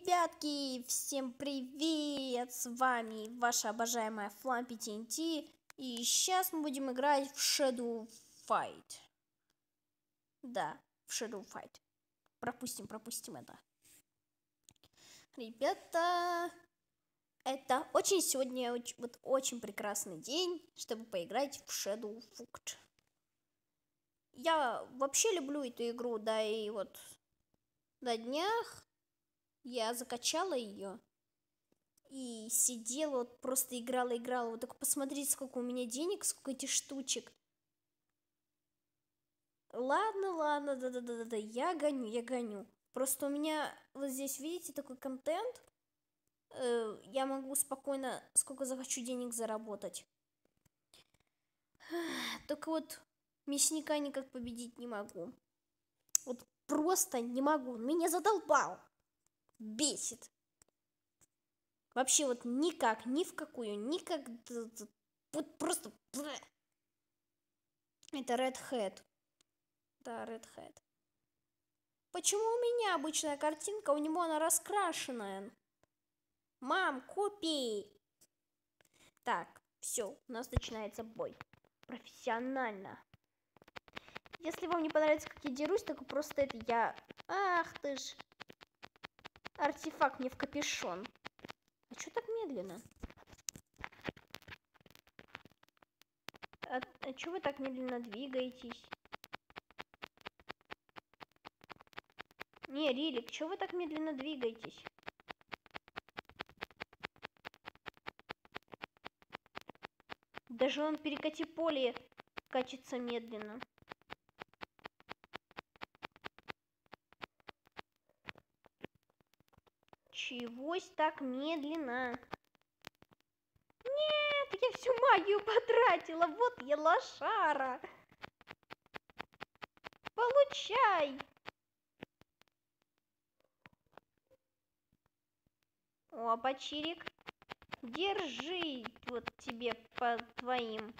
Ребятки, всем привет! С вами ваша обожаемая Флампи TNT. И сейчас мы будем играть в Shadow Fight. Да, в Shadow Fight. Пропустим, пропустим это. Ребята, это очень сегодня вот очень прекрасный день, чтобы поиграть в Shadow Fight. Я вообще люблю эту игру, да и вот на днях я закачала ее и сидела, вот просто играла, играла. Вот только посмотрите, сколько у меня денег, сколько этих штучек. Ладно, ладно, да-да-да-да, я гоню, я гоню. Просто у меня вот здесь, видите, такой контент. Э, я могу спокойно, сколько захочу денег заработать. Только вот мясника никак победить не могу. Вот просто не могу. Меня задолбал бесит. Вообще вот никак, ни в какую, никак, вот просто... Это Red Hat. Да, Red Hat. Почему у меня обычная картинка, у него она раскрашенная? Мам, купи! Так, все, у нас начинается бой. Профессионально. Если вам не понравится, как я дерусь, так просто это я... Ах ты ж... Артефакт мне в капюшон. А что так медленно? А, а что вы так медленно двигаетесь? Не, Рилик, что вы так медленно двигаетесь? Даже он перекати поле качется медленно. Чегось так медленно? Нет, я всю магию потратила. Вот я лошара. Получай. О, Бачирик. Держи вот тебе по твоим.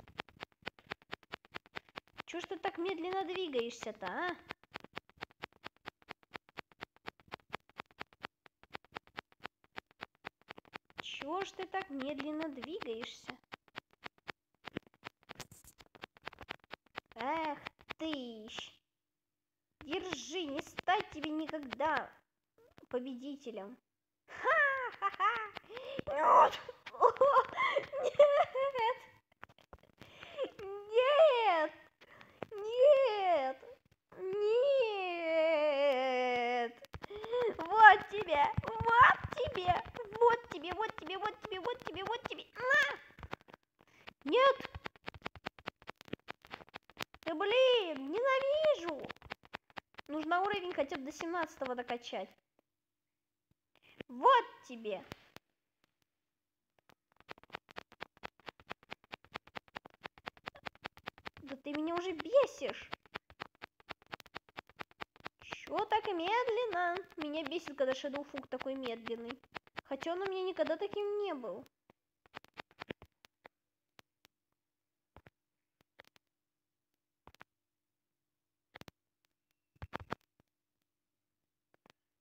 Чего ж ты так медленно двигаешься-то, а? Чего ж ты так медленно двигаешься? Эх ты ж! Держи, не стать тебе никогда победителем. Ха-ха-ха! Нет! Нет! Нет! Нет! Нет! Вот тебе! Вот тебе! Тебе, вот тебе, вот тебе, вот тебе. На! Нет! Да блин, ненавижу! Нужно уровень хотя бы до 17 докачать. Вот тебе! Да ты меня уже бесишь! Чё так медленно? Меня бесит, когда Shadow такой медленный. Хотя он у меня никогда таким не был.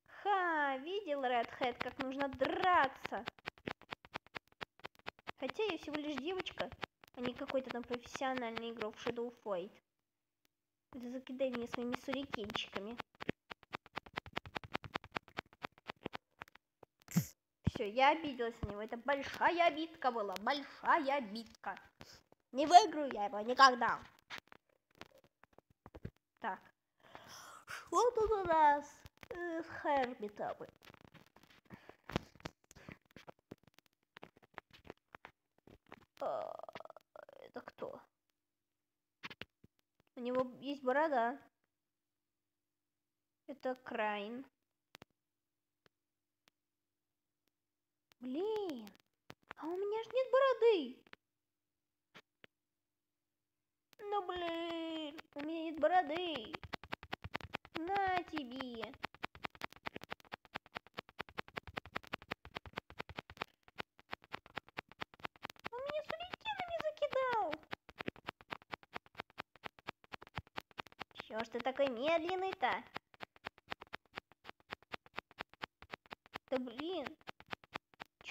Ха, видел Hat, как нужно драться. Хотя я всего лишь девочка, а не какой-то там профессиональный игрок в Shadow Fight. Закидай меня своими сурикенчиками. Все, я обиделась на него. Это большая битка была, большая битка. Не выиграю я его никогда. Так. Что тут у нас э, с Хербитом? А, это кто? У него есть борода. Это Крайн. Блин, а у меня ж нет бороды. Ну блин, у меня нет бороды. На тебе. Чё ж ты такой медленный-то? Да блин.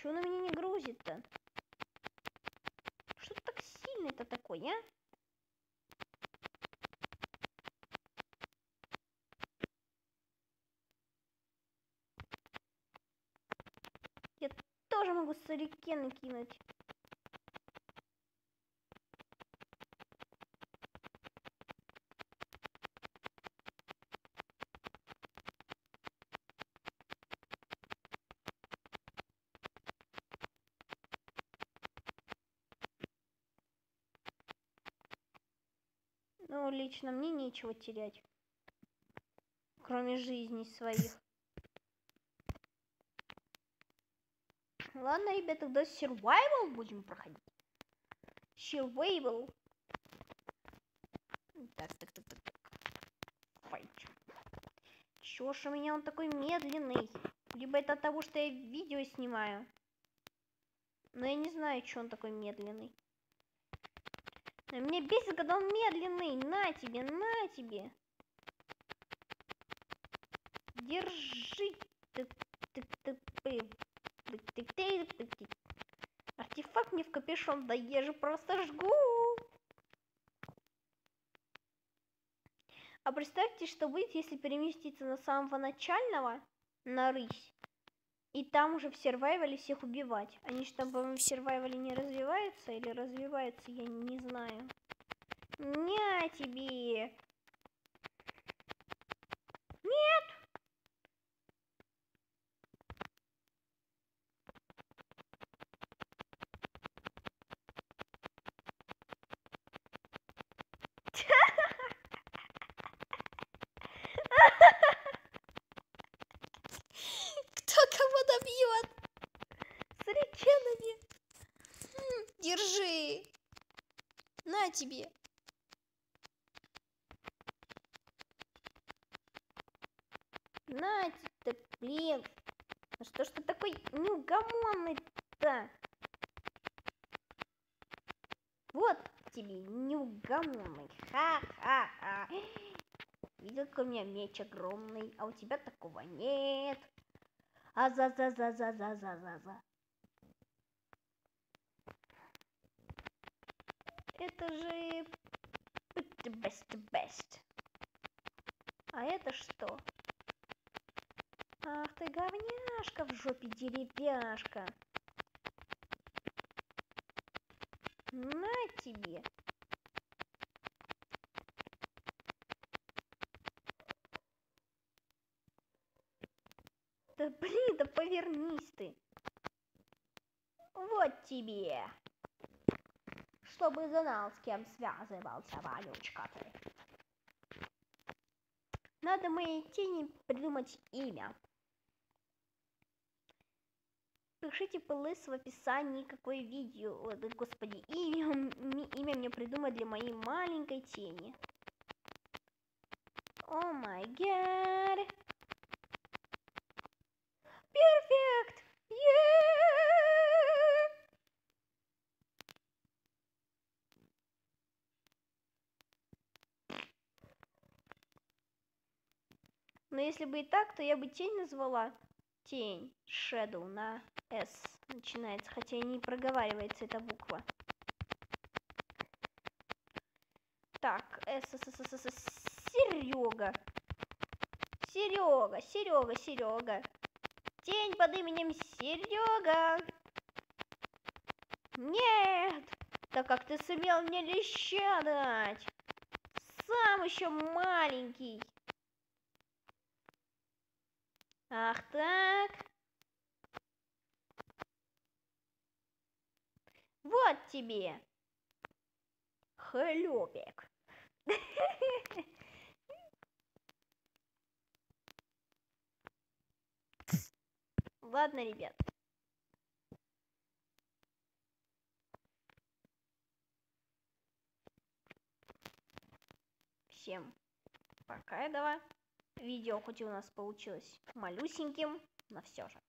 Чего на меня не грузит-то? Что ты так сильный-то такой, а? Я тоже могу сарикены кинуть. Ну, лично мне нечего терять. Кроме жизни своих. Ладно, ребята, тогда survival будем проходить. Survival. Так, так, так, так, так. Файт. Чё ж у меня он такой медленный? Либо это от того, что я видео снимаю. Но я не знаю, что он такой медленный. Меня бесит, когда он медленный. На тебе, на тебе. Держи. Артефакт мне в капюшон, да я же просто жгу. А представьте, что будет, если переместиться на самого начального на рысь. И там уже в сервайвале всех убивать. Они что, по в сервайвале не развиваются или развиваются, я не знаю. Не тебе. Нет. Кто кого добьет? С реченами. Держи. На тебе. На тебе, блин. Ну что ж ты такой неугомонный-то? Вот тебе неугомонный. Ха-ха-ха. Видел, какой у меня меч огромный, а у тебя такого нет. А за за за за за за за за. Это же best best. А это что? Ах ты говняшка в жопе деревяшка. На тебе. Да блин, да повернись ты. Вот тебе. Чтобы знал, с кем связывался, вонючка ты. Надо моей тени придумать имя. Пишите плыс в описании, какое видео, господи, имя, имя мне придумать для моей маленькой тени. О май гад. Перфект! Но если бы и так, то я бы тень назвала тень Shadow на S начинается, хотя и не проговаривается эта буква. Так, S, S, S, S, S, Серега. Серега, Серега, Серега. Тень под именем Серега. Нет! Так как ты сумел мне леща дать? Сам еще маленький. Ах так. Вот тебе. Хлебик. Ладно, ребят. Всем пока, давай. Видео хоть и у нас получилось малюсеньким, но все же.